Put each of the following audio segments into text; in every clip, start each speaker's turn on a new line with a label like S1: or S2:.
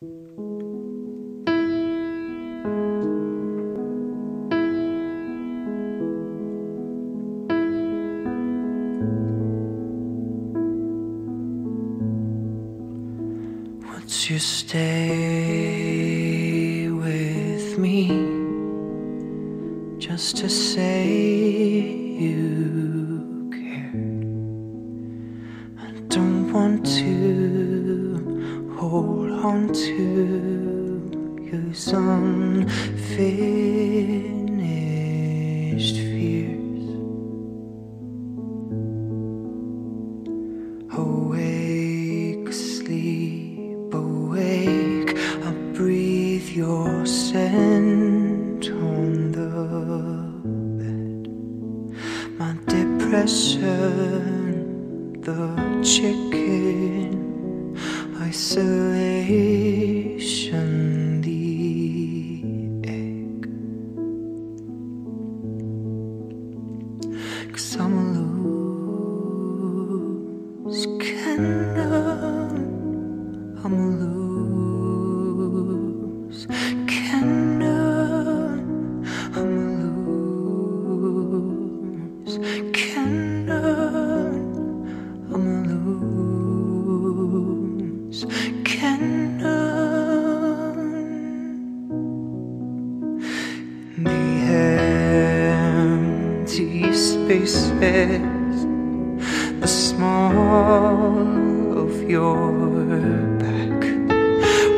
S1: Would you stay with me just to say you care. I don't want to hold on to your unfinished fears. Awake, sleep, awake. I breathe your scent on the bed. My depression, the chicken, isolation, the egg. Cause I'm a loose cannon. I'm a loose cannon. I'm a loose cannon. Spaces, the small of your back,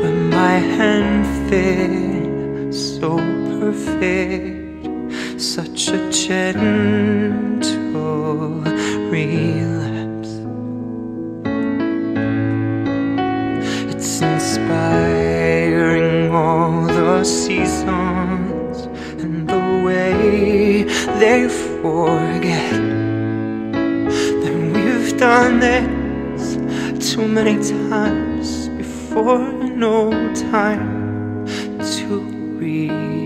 S1: when my hand fit so perfect, such a gentle relapse. It's inspiring all the seasons and the way they forget that we've done this too many times before. No time to reflect.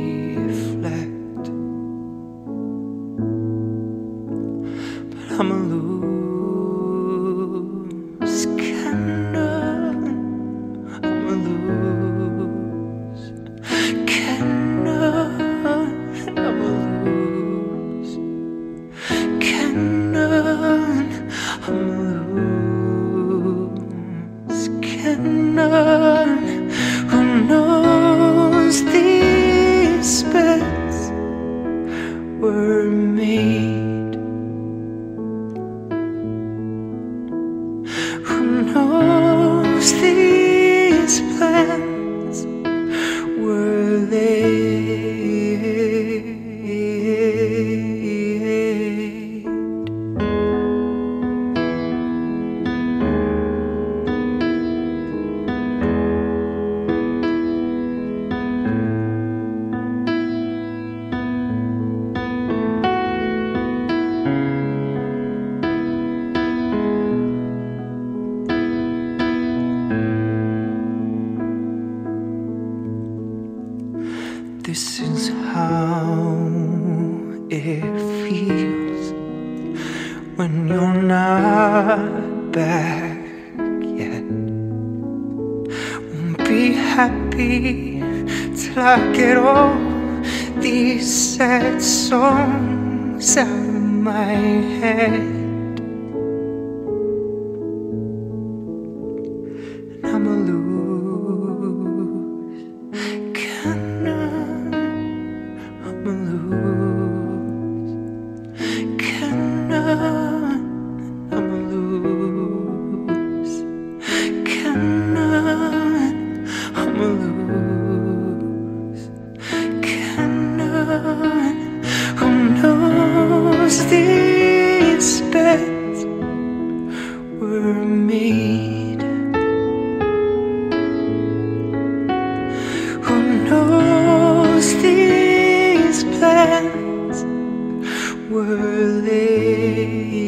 S1: This is how it feels when you're not back yet. Won't be happy till I get all these sad songs out of my head. Were laid?